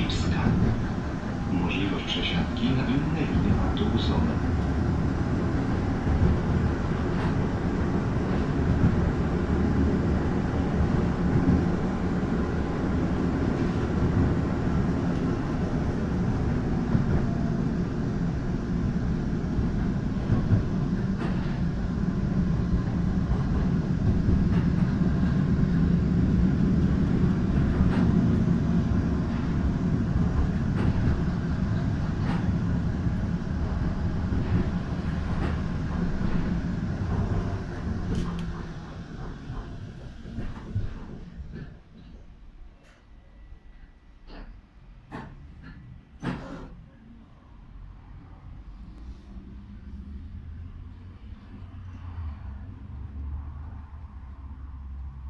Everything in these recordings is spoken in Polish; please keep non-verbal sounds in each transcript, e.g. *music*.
Lipska. Możliwość przesiadki na inne linie autobusowe.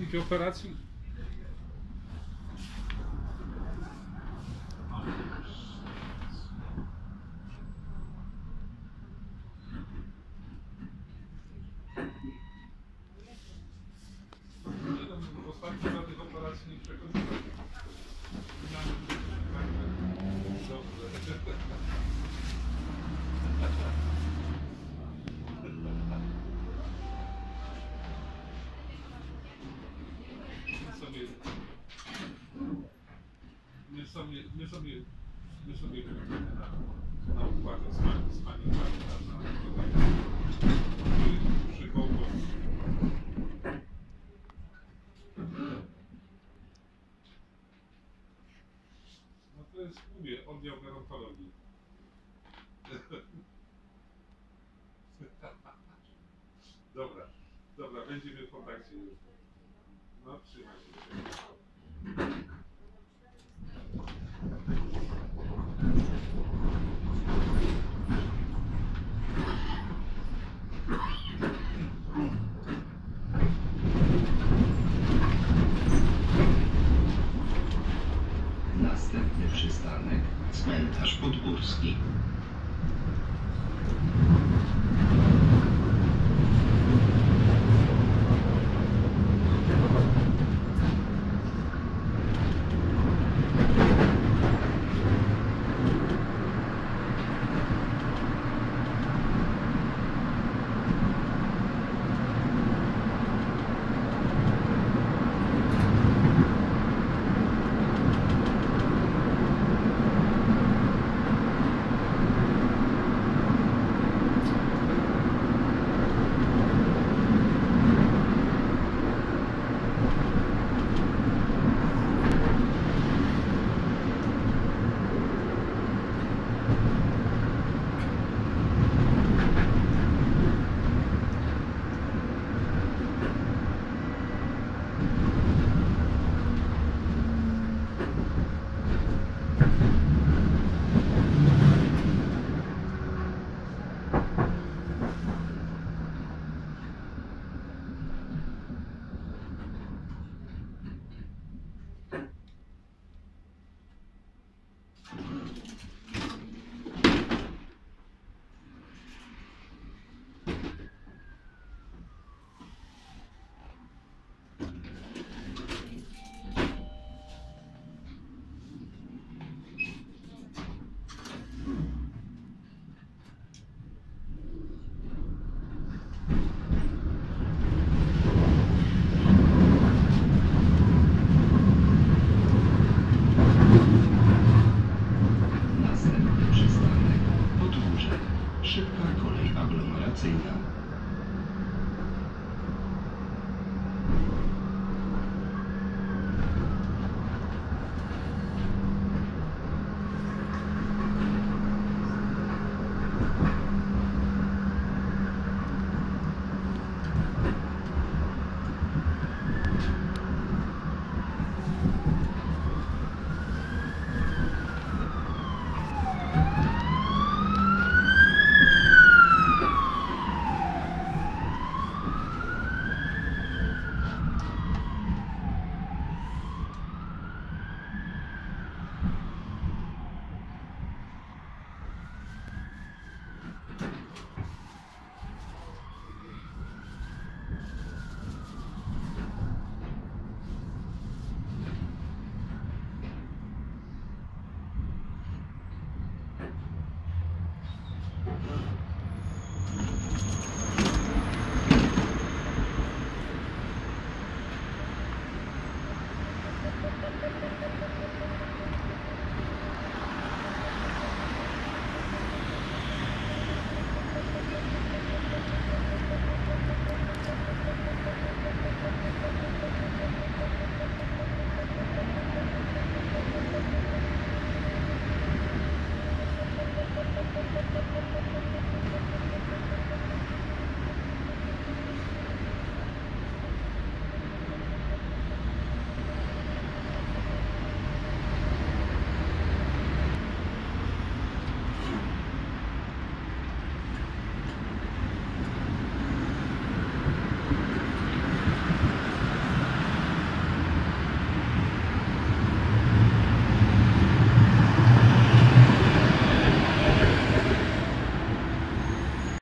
de que eu sobie, my sobie, my sobie na, na układzie z pani, z pani na przy kołku. No to jest, mówię, oddział gerontologii. *laughs* Dobra, dobra, będziemy w kontakcie. No, trzymaj się.